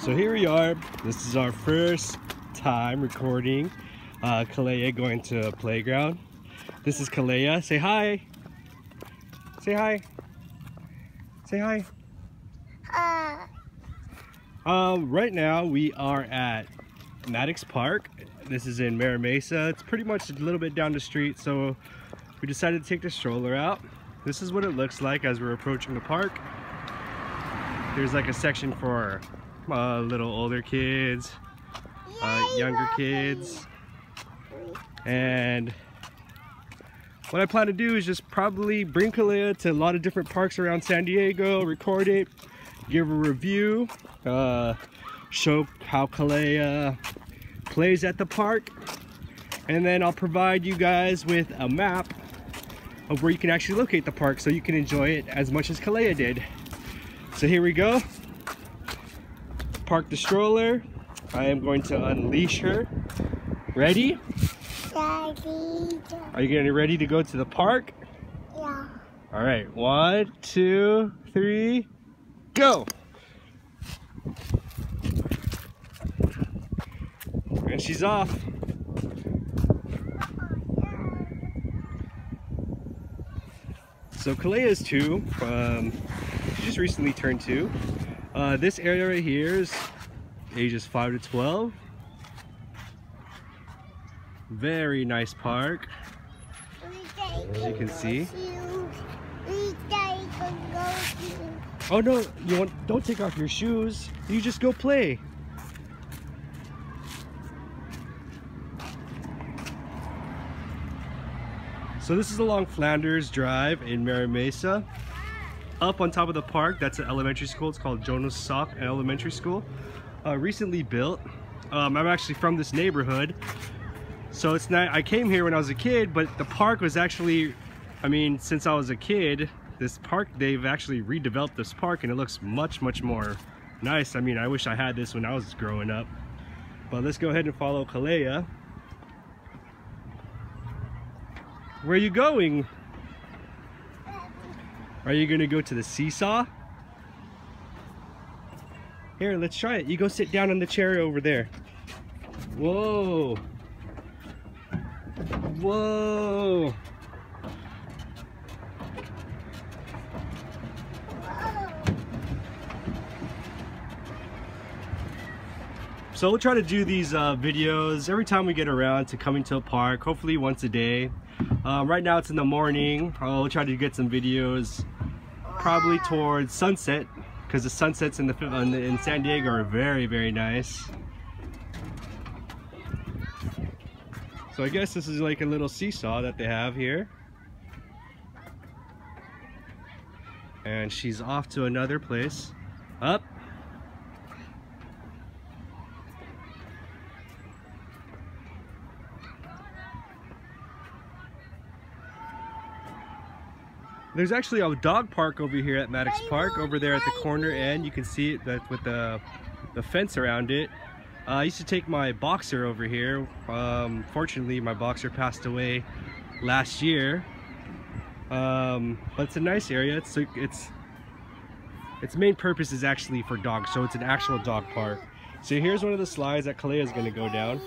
So here we are. This is our first time recording uh, Kalea going to a playground. This is Kalea. Say hi. Say hi. Say hi. Uh, Um, right now we are at Maddox Park. This is in Mira Mesa. It's pretty much a little bit down the street, so we decided to take the stroller out. This is what it looks like as we're approaching the park. There's like a section for uh, little older kids, uh, younger kids, and what I plan to do is just probably bring Kalea to a lot of different parks around San Diego, record it, give a review, uh, show how Kalea plays at the park, and then I'll provide you guys with a map of where you can actually locate the park so you can enjoy it as much as Kalea did. So here we go. Park the stroller. I am going to unleash her. Ready? Daddy. Are you getting ready to go to the park? Yeah. All right, one, two, three, go. And she's off. So Kalea is two. Um, she just recently turned two. Uh, this area right here is ages five to 12. Very nice park. As you can see. Oh no, you want don't take off your shoes. You just go play. So this is along Flanders Drive in Mira Mesa. Up on top of the park, that's an elementary school. It's called Jonas Salk Elementary School. Uh, recently built. Um, I'm actually from this neighborhood. So it's not, I came here when I was a kid, but the park was actually, I mean, since I was a kid, this park, they've actually redeveloped this park and it looks much, much more nice. I mean, I wish I had this when I was growing up. But let's go ahead and follow Kalea. Where are you going? Are you gonna go to the seesaw? Here, let's try it. You go sit down on the chair over there. Whoa. Whoa. So we'll try to do these uh, videos every time we get around to coming to a park, hopefully once a day. Um, right now it's in the morning. I'll try to get some videos probably towards sunset because the sunsets in the in, the, in San Diego are very very nice. So I guess this is like a little seesaw that they have here. And she's off to another place. Up. There's actually a dog park over here at Maddox Park, over there at the corner end. You can see it that with the, the fence around it. Uh, I used to take my boxer over here. Um, fortunately, my boxer passed away last year. Um, but it's a nice area. It's it's its main purpose is actually for dogs, so it's an actual dog park. So here's one of the slides that Kalea is going to go down.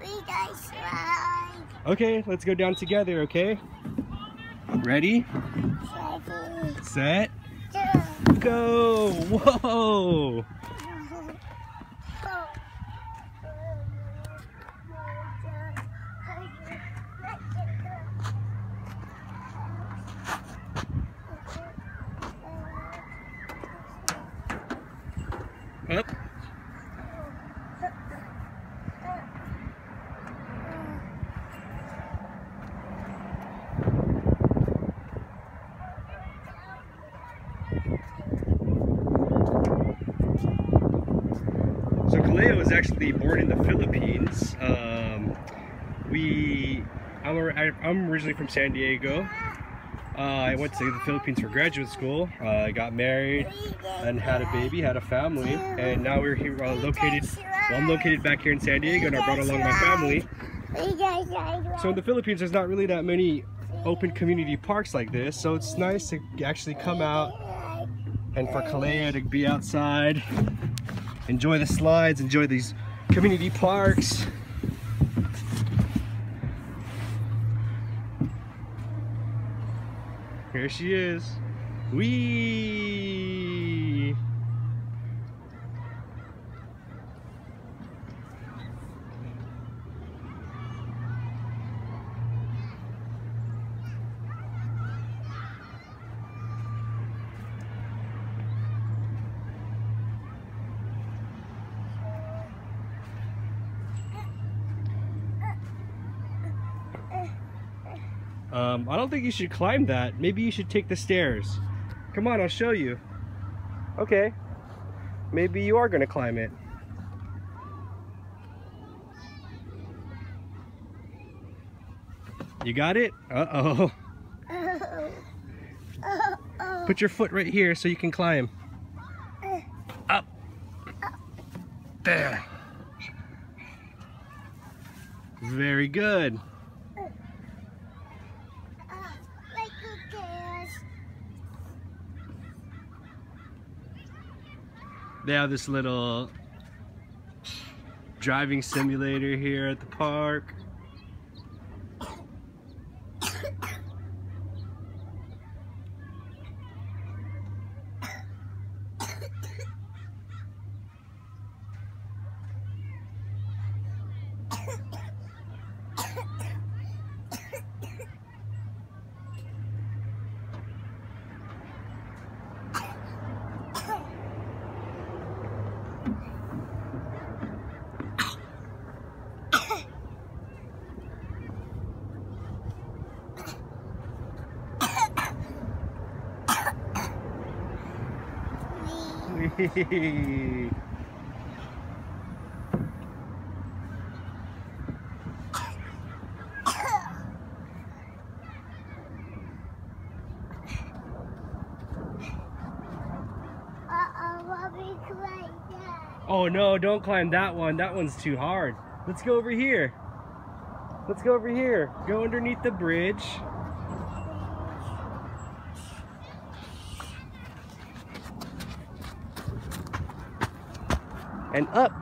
We can slide. Okay, let's go down together. Okay, ready, set, Go. go! Whoa! Up. So Kalea was actually born in the Philippines. Um, we, I'm, I- I'm originally from San Diego. Uh, I went to the Philippines for graduate school. Uh, I got married and had a baby, had a family, and now we're here uh, located. Well, I'm located back here in San Diego, and I brought along my family. So in the Philippines, there's not really that many open community parks like this, so it's nice to actually come out and for Kalea to be outside enjoy the slides, enjoy these community parks. Here she is. Wee! Um, I don't think you should climb that. Maybe you should take the stairs. Come on, I'll show you. Okay. Maybe you are going to climb it. You got it? Uh-oh. Oh. Oh. Oh. Put your foot right here so you can climb. Up. There. Very good. They have this little driving simulator here at the park. oh no, don't climb that one. That one's too hard. Let's go over here. Let's go over here. Go underneath the bridge. And up.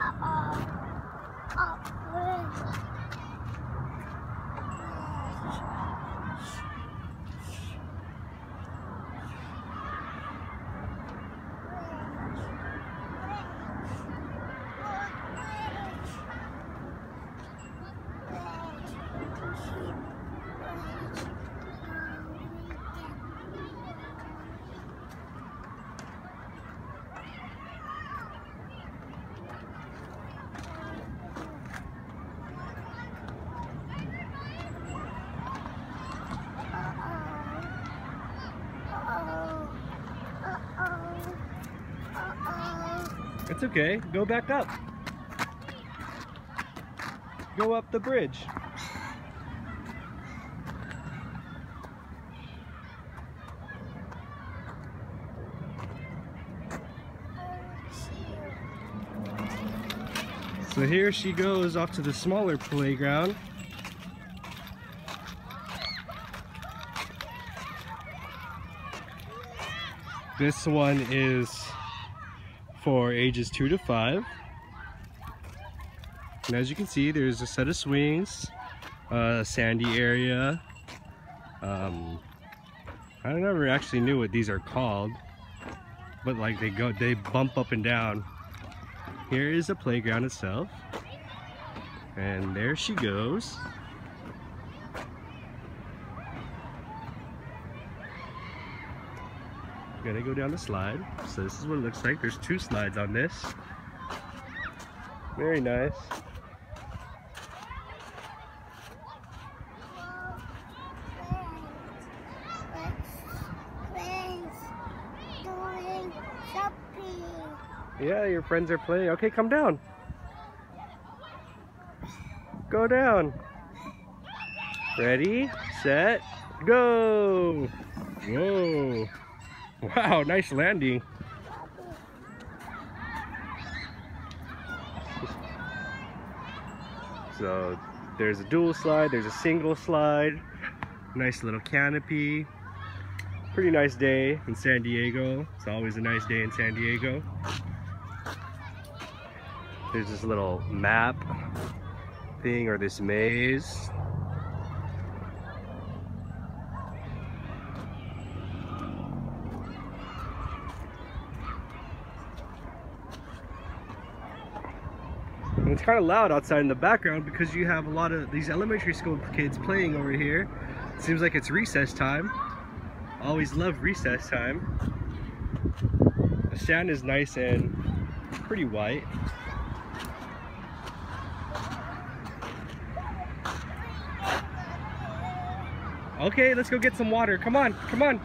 Uh-oh. Oh, wait. It's okay. Go back up. Go up the bridge. So here she goes off to the smaller playground. This one is for ages two to five. And as you can see, there's a set of swings, a sandy area. Um, I never actually knew what these are called, but like they go, they bump up and down. Here is the playground itself, and there she goes. Gonna go down the slide. So this is what it looks like. There's two slides on this. Very nice. Yeah, your friends are playing. Okay, come down. Go down. Ready, set, go. Whoa. Wow, nice landing. So there's a dual slide, there's a single slide, nice little canopy. Pretty nice day in San Diego. It's always a nice day in San Diego. There's this little map thing or this maze. It's kind of loud outside in the background because you have a lot of these elementary school kids playing over here. Seems like it's recess time. Always love recess time. The sand is nice and pretty white. Okay, let's go get some water. Come on, come on.